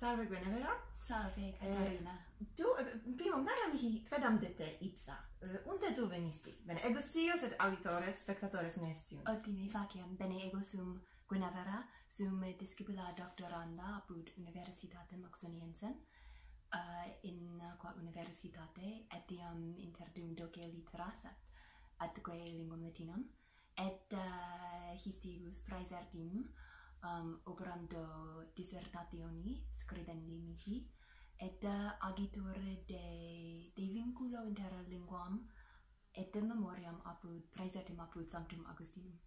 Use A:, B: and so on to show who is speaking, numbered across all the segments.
A: Salve Guinevera.
B: Salve eh, Caterina.
A: Eh, tu, primo, naram mihi quedam de te ipsa. Uh, unde tu venisti? Bene, ego sius et auditores, spectatores nestium.
B: Ultime faciam, bene ego sum Guinevera, sum discipula doctoranda apud Universitatem Oxoniensen, uh, eh, in qua universitate etiam interdum doce literas atque linguam latinam, et uh, histibus praesertim, um, operando dissertationi scribendi mihi et uh, agitur de de vinculo inter linguam et de memoriam apud praesertim apud sanctum Augustinum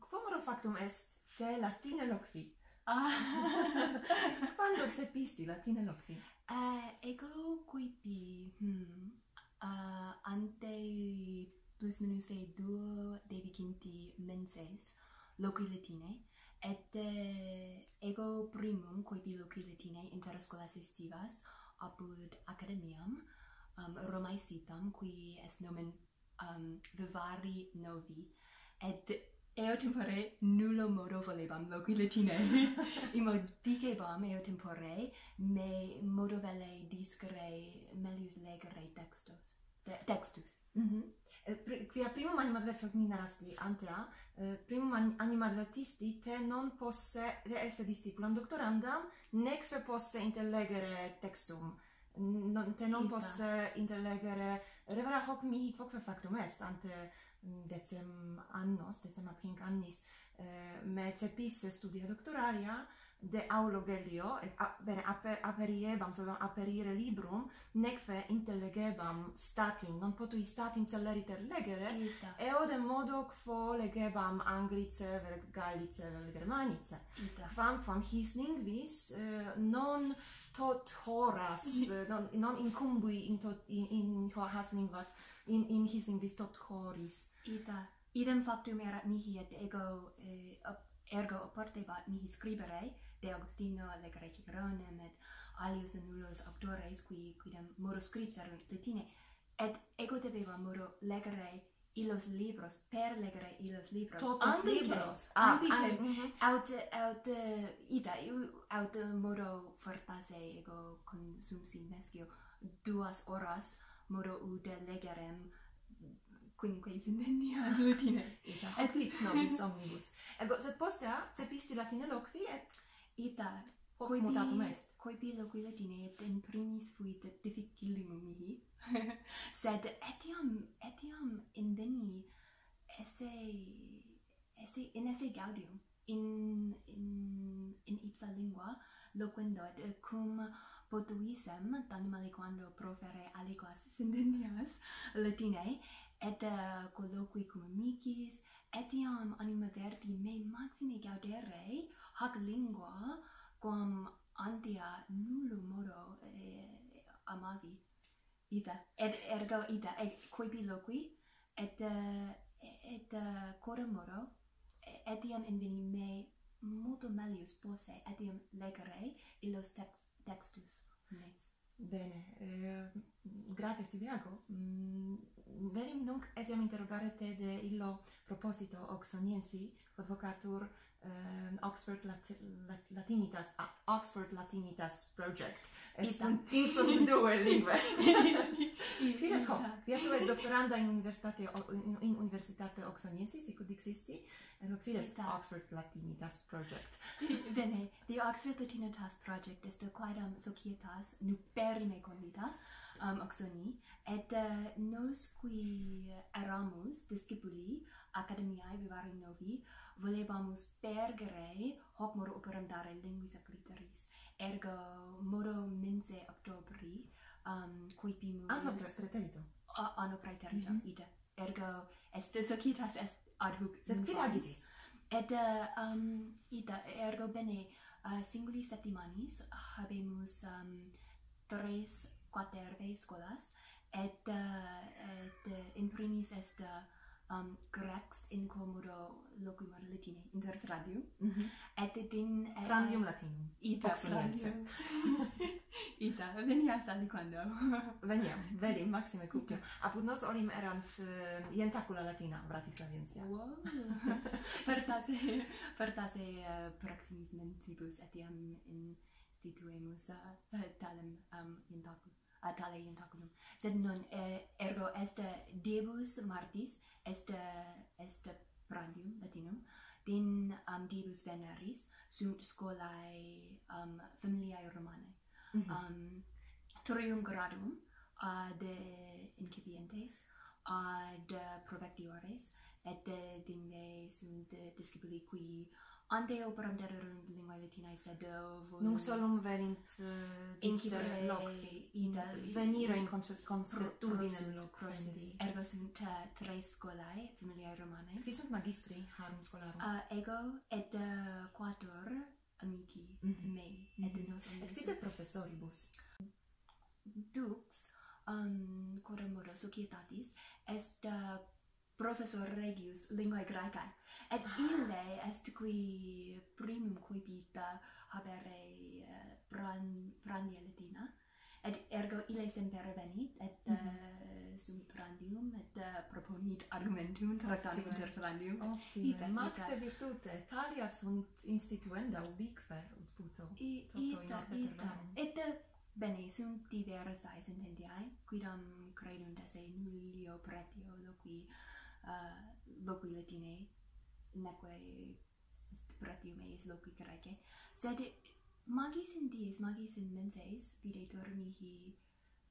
A: quammodo factum est te latine loqui?
B: Ah.
A: quando cepisti latine loqui?
B: Eh, uh, ego quipi hmm, uh, ante plus minus de duo devicinti menses loqui latine et ego primum cui biloqui latine inter scholas estivas apud academiam um, Romae sitam qui est nomen um, vivari novi et eo tempore nullo modo volebam loqui latine imo dicebam eo tempore me modo velle discere melius legere textos de textus
A: mm -hmm quia primum animadvertiogni narasti antea, eh, primum animadvertisti te non posse te esse discipulam doctorandam, necfe posse interlegere textum, non, te non
B: Ita.
A: posse interlegere revera hoc mihi quoque factum est ante mm, decem annos, decem apinc annis, eh, me cepisse studia doctoraria, de aulogelio et a, bene aper, aperiebam solvam aperire librum necfe intellegebam statim non potui statim celeriter legere
B: Ita.
A: eodem modo quo legebam anglice ver gallice ver germanice
B: Ita.
A: fam his lingvis eh, non tot horas eh, non non incumbui in tot in, in has lingvas in in his lingvis tot horis
B: ita idem factum erat mihi et ego eh, ergo oportebat mihi scriberei de Agostino, legere Greci et alios de nullos auctores qui quidem moro scripserunt Latine, et ego debeva moro legere illos libros, per legere illos libros.
A: Totus
B: antice,
A: libros. Ah, antice.
B: An, mm -hmm. Aut, uh, ita, aut moro fortasse ego consumsi mescio duas horas moro ude legerem quinque sententias latine.
A: Ita, et fit nobis omnibus. Ego, sed postea ah, cepisti latine loqui et
B: Ita,
A: hoc
B: coibi,
A: mutatum est.
B: Coipi loqui latine et in primis fuit et difficilum mihi, sed etiam, etiam inveni esse, esse, in esse gaudium, in, in, in ipsa lingua loquendo et cum potuisem tantum aliquando profere aliquas sententias latinae et uh, colloqui cum amicis etiam anima verti me maxime gaudere hac lingua quam antia nullum modo eh, amavi ita et ergo ita et quibi loqui et uh, et uh, quorum modo etiam inveni me multo melius posse etiam legere illos text, textus lex
A: bene eh, grazie Silviago mm, venim nunc etiam interrogare te de illo proposito oxoniensi advocatur um, Oxford Lati Lat Latinitas uh, Oxford Latinitas project. Est in in due lingue fides hoc via tu es doctoranda in universitate in, in universitate oxoniensis sicut existi et hoc fides Oxford Latinitas project.
B: Bene the Oxford Latinitas project est quaedam societas nuperime condita um, Oxoni et uh, nos qui eramus discipuli academiae vivare novi volebamus pergere hoc modo operandare linguis acliteris, ergo modo mense octobri um quipimus
A: anno preterito.
B: Uh, anno preterito
A: mm -hmm.
B: ite. Ergo est societas est ad hoc
A: sed quid agitis
B: et uh, um ita ergo bene uh, singuli septimanis habemus um tres quaterve scolas. Et uh, et uh, in primis est uh, um, grax incommodo locumor latine inter tradium
A: mm -hmm.
B: et et in
A: et, tradium mhm. eh, latinum
B: ita tradium ita venias aliquando
A: veniam vedim, maxime cupio apud nos olim erant uh, eh, ientacula latina bratislaviensia
B: wow. Pertase pertase uh, eh, proximis mentibus etiam in situemus uh, talem um, ientacus ad tale intaculum. sed non eh, ergo est debus martis est est prandium latinum din um, debus veneris sunt scolae um, familiae romanae mm -hmm. um, trium gradum ad incipientes ad provectiores et uh, dinde sunt discipuli qui Ante eu păram de rând latina sed non
A: Nu solum venint uh,
B: in
A: cibere
B: loc in
A: venire in consuetudine loc
B: fendi ergo sunt uh, tre scolae familiae romane.
A: Vi sunt magistri harum scolarum
B: uh, Ego et uh, quator amici mm -hmm. mei
A: mm -hmm.
B: nos
A: Et mhm. professoribus
B: Dux um, quorum modo societatis est uh, professor regius linguae graecae et ah. ille est qui primum qui vita habere uh, pran brandia latina et ergo ille semper venit et mm -hmm. uh, sum prandium et uh, proponit argumentum tractatum inter prandium
A: ita, macte virtute talia sunt instituenda ubique ut puto
B: I, toto ita, ita. et Bene, sunt diversae sententiae, quidam credunt esse nullio pretio loqui uh, locui latine neque est pretium eis locui grece, sed magis in dies, magis in menses, videtur mihi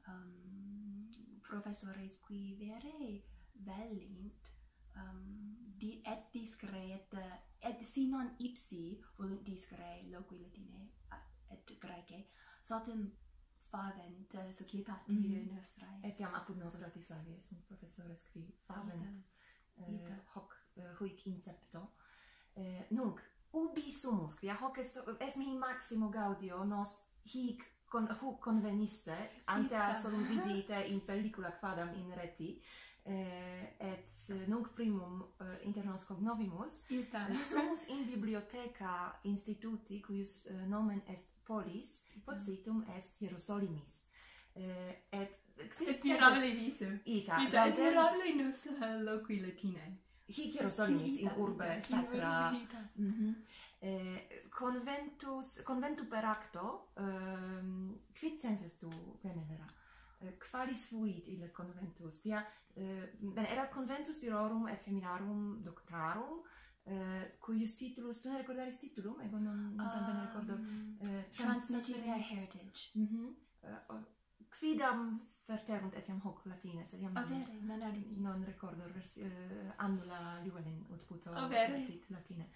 B: um, professores qui vere vellint, um, di, et discreet, et si non ipsi volunt discre locui latine et grece, satem favent uh, societatem mhm. mm -hmm. nostrae.
A: Etiam apud nos gratis sunt professores qui favent uh, hoc eh, huic incepto. Eh, nunc ubi sumus quia hoc est est mihi maximo gaudio nos hic con hoc convenisse ante solum vidite in pellicula quadam in reti eh, et nunc primum uh, inter nos cognovimus
B: Ita.
A: sumus in bibliotheca instituti cuius uh, nomen est Polis, potitum est Hierosolimis. Eh, et
B: Respirabile visum.
A: Ita.
B: Ita, respirabile nos loqui latine.
A: Hic Hierosolimis in urbe sacra. Mm eh, conventus, conventu per acto, ehm quid senses tu, venera? Eh, qualis fuit ille conventus? Via eh, bene, erat conventus virorum et feminarum doctarum, eh, cuius titulus, tu ne recordaris titulum? Ego non, non um, bene ricordo.
B: Ehm, eh, Transmitting heritage
A: eh, heritage. Mm uh, quidam verterunt etiam hoc latines etiam
B: ah, vere non,
A: non recordo vers, eh, uh, annula Llewellyn ut puto
B: ah,
A: latine.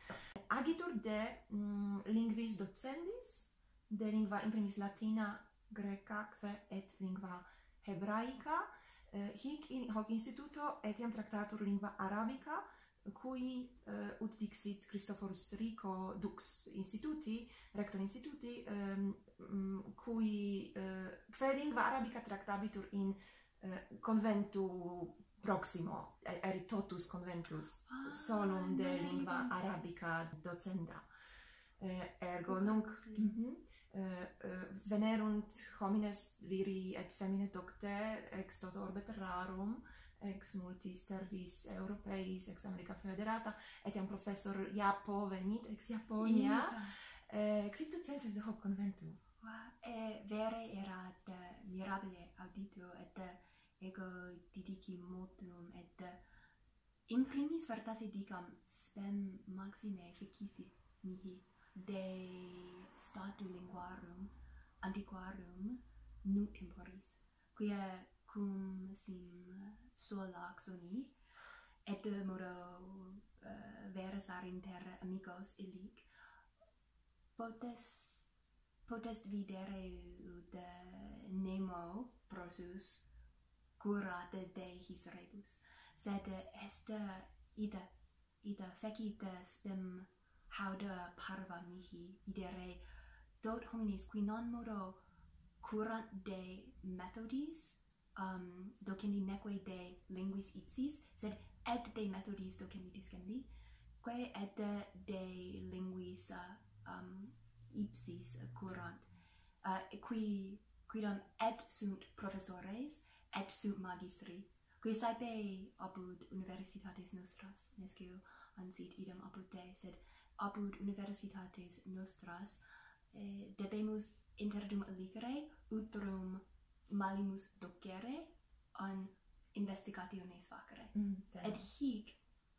A: Agitur de mm, linguis docendis de lingua in primis latina greca et lingua hebraica uh, hic in hoc instituto etiam tractatur lingua arabica cui uh, ut dixit Christophorus Rico dux instituti, rector instituti, um, cui uh, lingua arabica tractabitur in uh, conventu proximo, eritotus conventus, ah, solum de lingua arabica docenda. Uh, ergo nunc mm -hmm, eh, venerunt homines viri et femine docte ex tot orbit rarum, ex multis tervis europeis, ex America Federata, etiam professor Iapo venit, ex japonia eh, tu census de hoc conventu.
B: wa E vere erat mirabile auditio, et ego didici multum, et in primis vertasi dicam spem maxime efficisi mihi de statu linguarum antiquarum nunc temporis quia cum sim solax axoni et modo uh, eh, versar inter amigos illic potes potest videre ut eh, nemo prosus curate de his rebus. Sed est eh, ida ida fecit spem hauda parva mihi videre dot homines qui non modo curant de methodis um, docendi neque de linguis ipsis, sed et de methodis docendi discendi, quae et de, linguis uh, um, ipsis uh, curant, uh, qui quidam et sunt professores, et sunt magistri, qui saepe apud universitates nostras, nescio ansit idem apud te, sed apud universitates nostras eh, debemus interdum eligere utrum malimus docere an investigationes facere.
A: Mm.
B: Et hic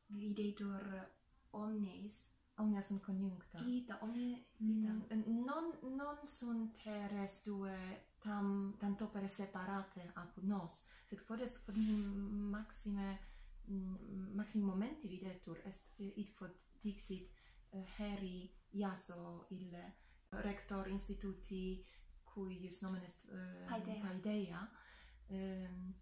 B: videtur omnes
A: omnia sunt conjuncta.
B: Ita, omnia, mm, ita.
A: Mm, non, non sunt teres due tam, tanto per separate apud nos, sed quod est quod maxime mm, maxim momenti videtur est id quod dixit eh, heri iaso il rector instituti cui ius nomen est uh,
B: Paideia,
A: Paideia eh, um,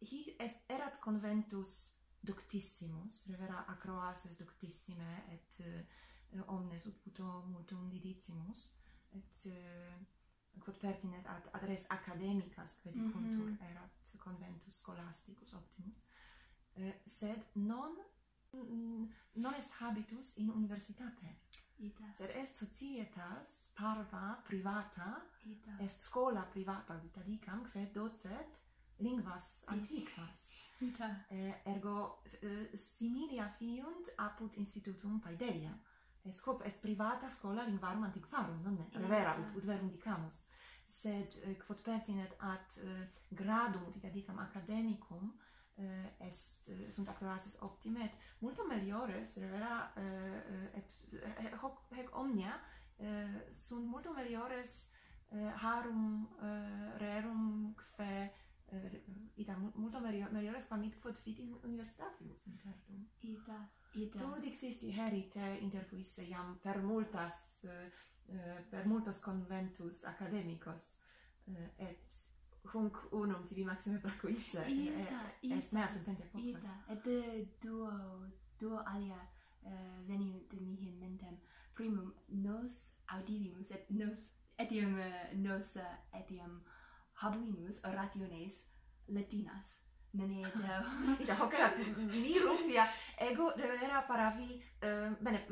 A: hic est erat conventus doctissimus revera acroas est doctissime et uh, omnes ut puto multum didissimus et uh, quod pertinet ad, ad res academicas credicuntur
B: mm -hmm.
A: erat conventus scholasticus optimus. Uh, sed non non est habitus in universitate.
B: Ita.
A: Sed est societas parva privata,
B: Ita.
A: est scola privata vitadicam, quae docet linguas antiquas.
B: Ita.
A: Eh, ergo eh, similia fiunt apud institutum Paideia. Est scop est privata scola linguarum antiquarum, nonne? Revera ut, ut verum dicamus. Sed eh, quod pertinet ad eh, gradum vitadicam academicum eh, est eh, sunt actorasis optime et multo meliores revera eh, et eh, eh, hoc hec omnia eh, sunt multo meliores eh, harum eh, rerum quae eh, ita multo meliores famit quod fit in universitatibus interdum
B: ita ita.
A: Tu dixisti heri te interfuisse iam per multas eh, per multos conventus academicos eh, et hunc unum tibi maxime per
B: quis.
A: Eh, est,
B: ita.
A: Ne asen tente poco.
B: Ita. Et duo duo alia eh, uh, veni mihi in mentem. Primum nos audivimus et nos etiam uh, nos uh, etiam habuimus orationes latinas. Menedeo.
A: Ita hokera mi rufia ego devera paravi uh, eh, bene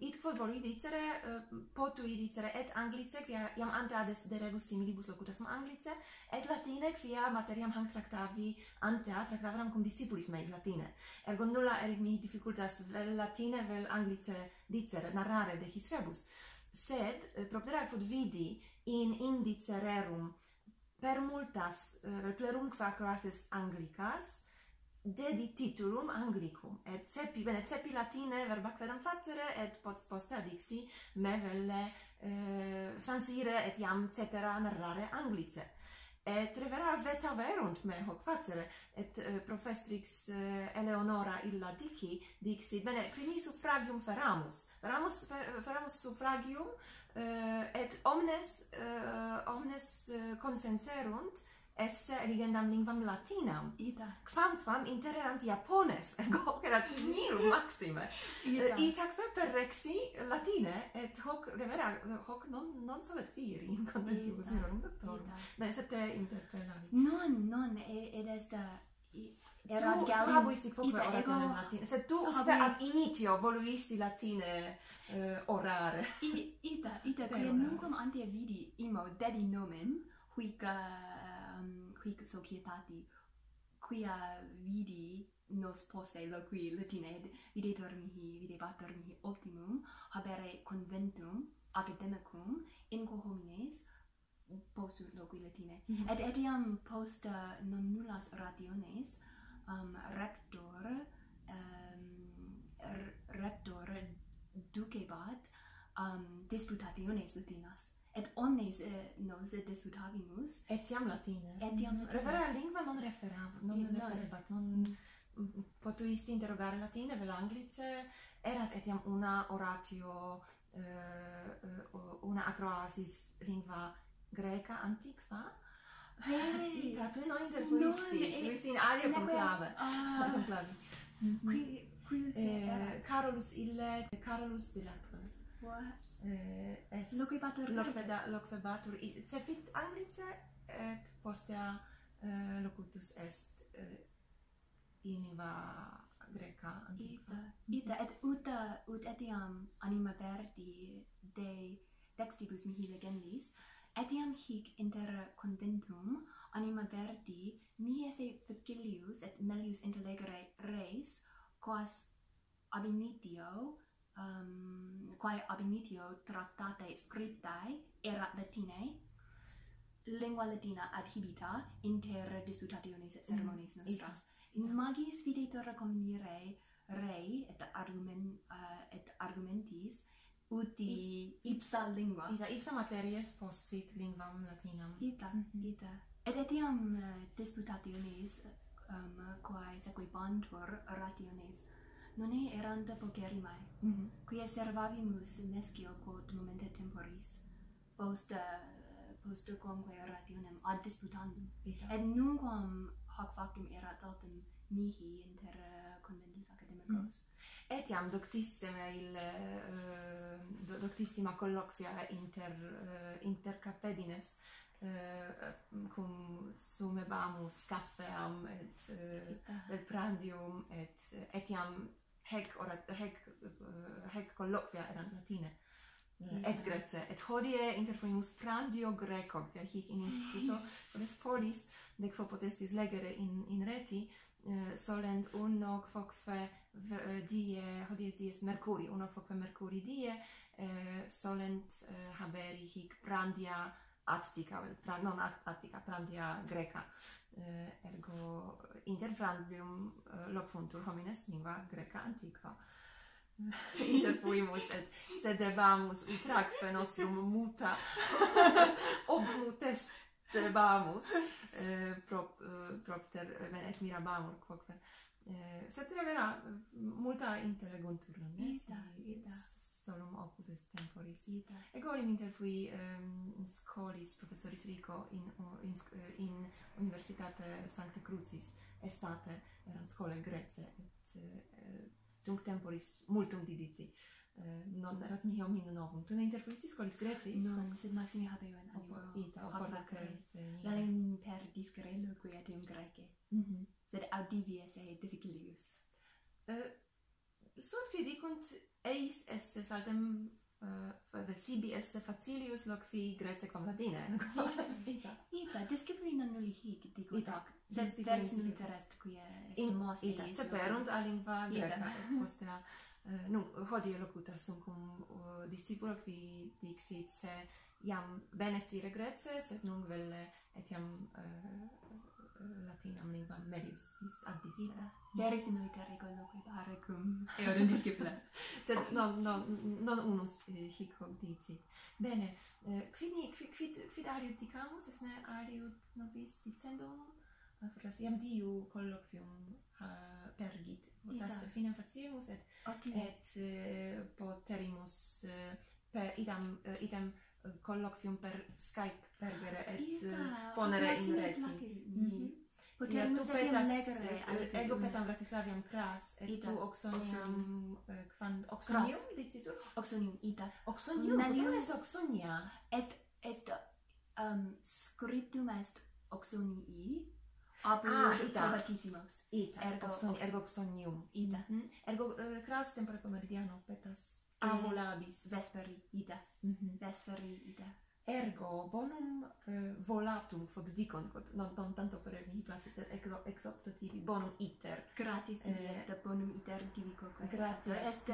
A: id quod voli dicere eh, uh, potui dicere et anglice quia iam ante ades de rebus similibus locuta sum anglice et latine quia materiam hanc tractavi antea, tractaveram cum discipulis meis latine ergo nulla erit mihi difficultas vel latine vel anglice dicere narrare de his rebus sed uh, proptera quod vidi in indice rerum per multas eh, uh, plerumqua classes anglicas dedi titulum anglicum. Et cepi bene cepi latine verba quedam facere et post posta dixi me velle eh, uh, transire et iam cetera narrare anglice et revera vetaverunt me hoc facere. Et uh, profestrix uh, Eleonora illa dici dixi bene quini suffragium feramus? Feramus fer, feramus suffragium uh, et omnes uh, omnes uh, consenserunt esse eligendam lingvam latinam.
B: Ita.
A: Quamquam intererant Japones, ego erat nihil maxime.
B: Ita.
A: Eh, Itacque per rexi latine, et hoc revera, hoc non, non solet fieri in
B: contentivus
A: mirorum doctorum.
B: Ita.
A: Ne, sed te interpellavi.
B: Non, non, ed est eh, erat
A: tu, Gallium,
B: tu
A: habuisti quoque
B: ita, ego,
A: latine, sed tu usque
B: habi...
A: ad initio voluisti latine uh, orare.
B: I, ita, ita, quia nunquam ante vidi imo dedi nomen, huic uh, um, quic societati quia vidi nos posse loqui latine ed vide dormihi vide bat optimum habere conventum academicum in quo homines postunt loqui latine
A: mm -hmm.
B: et etiam post uh, non nullas orationes um, rector um, rector ducebat um, disputationes latinas et omnes eh, nos discutabimus
A: etiam latine.
B: Etiam latine.
A: Refera lingua non referam non
B: In,
A: referebat non potuisti interrogare latine vel anglice. Erat etiam una oratio eh, eh, una acroasis lingua greca antiqua.
B: Hey,
A: tu non interpuisti,
B: non,
A: in
B: aria
A: conclave.
B: Ah,
A: conclave.
B: Qui, qui,
A: eh, Carolus ille, Carolus de
B: What?
A: eh, es
B: loquibatur
A: loqueda loquebatur cepit anglice et postea eh, locutus est eh, iniva greca antiqua
B: ita, ita et uta ut etiam anima verdi de textibus mihi legendis etiam hic inter conventum anima verdi mi esse facilius et melius intellegere res quas ab initio um, quae ab initio tractate scriptae erat latinae, lingua latina adhibita inter disputationes et ceremonies mm. nostras. In magis videtur recommendire rei et argument uh, eh, et argumentis uti I, ipsa lingua
A: ita ipsa materias possit linguam latinam
B: ita mm -hmm. ita et etiam eh, uh, disputationes um ehm, quae sequibantur rationes non è eranta poceri mai, mm -hmm. quia servavimus nescio quod momente temporis, post, uh, post quamque rationem ad disputandum, Vita. et nunquam hoc factum erat altum mihi inter eh, uh, conventus academicos.
A: Mm. Etiam doctissime il uh, do, doctissima colloquia inter uh, inter capedines uh, cum sumebamus caffeam et uh, Ita. prandium et etiam hec ora hec eh, hec colloquia erant latine yeah. et grece et hodie interfonimus prandio greco quia hic in instituto correspolis de quo potestis legere in in reti uh, solent uno quoque eh, die hodie dies mercuri uno quoque mercuri die uh, solent uh, haberi hic prandia attica, pra, non attica, prandia greca, Uh, ergo inter prandium uh, eh, loquuntur homines lingua greca antiqua. Interfuimus et sedebamus utraque nostrum muta obmutes sedebamus eh, prop, eh, propter eh, et mirabamur quoque eh, sed revera multa intelleguntur non?
B: Ita, ita
A: solum opus est temporis. Ita. Ehm, in inter fui um, scolis professoris Rico in, in, eh, in Universitate Sancte Crucis. Estate eran scole Grece et uh, tunc temporis multum didici. Uh, non erat mihi hominum novum. Tu ne interfuisti scolis grecis?
B: non, sed maximi habeo in animo
A: Ita, oporta
B: cre lalim per discrelo qui etium Graece mm -hmm. sed audivi esse difficilius
A: uh, sunt quidicunt eis esse saltem uh, sibi esse facilius loc fi Grececum Latine.
B: Ita. Ita, descipulin annuli hic, dico. Ita. Sed diversim literest qui est mos
A: Ita, ceperunt a lingua greca, postea. Uh, eh, nu, hodie locuta sum cum uh, discipulo qui dixit se iam bene sire Grece, sed nunc velle etiam uh, latinam lingua medius ist antista.
B: Veris in militare ego quibare cum eodem discipula.
A: Sed non, non, non unus eh, hic hoc dicit. Bene, eh, quid, quid, quid ariut dicamus, es ne ariut nobis dicendum? Ah, Fortas, iam diu colloquium uh, pergit. Fortas, finem faciemus et, et uh, poterimus uh, per idam, uh, eh, idam colloquium per Skype perdere et ponere in reti.
B: Mm -hmm. Tu petas eh,
A: ego petam Bratislaviam cras, et ita. tu oxoniam quand, oxonium? Eh, Dicitur
B: oxonium ita.
A: Oxonium? Nalium est oxonia?
B: est est um scriptum est oxonii ab
A: ah, ita.
B: batissimus
A: ita ergo oxon, ergo oxonium. Ita. Mm -hmm. ergo uh, cras tempore pomeridiano petas Avolabis.
B: vesperi ita. Mm -hmm. vesperi ita
A: ergo bonum eh, volatum quod dicon quod non, non tanto per mi placet sed ex, ex opto tibi bonum iter.
B: Gratis eh, iter da bonum iter tibi quod
A: gratis
B: est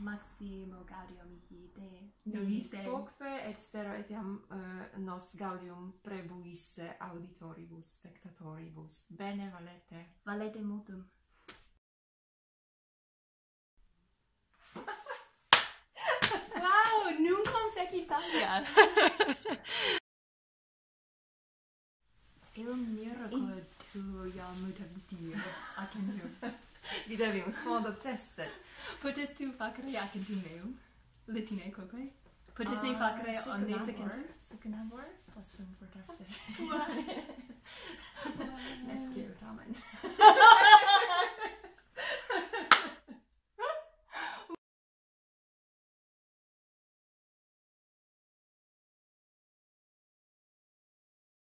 B: maximo gaudium mihi te
A: novis quoque et spero etiam eh, nos gaudium prebuisse auditoribus spectatoribus. Bene valete.
B: Valete mutum yeah. Eu miracle to jag mutabzir. I can hear. Vi
A: devimus fondo cesse.
B: Potes tu facere acentineu? Litine quoque? Potest ne facere omnes
A: acentus? amor? Possum fortasse.
B: Tua!
A: Nescio tamen.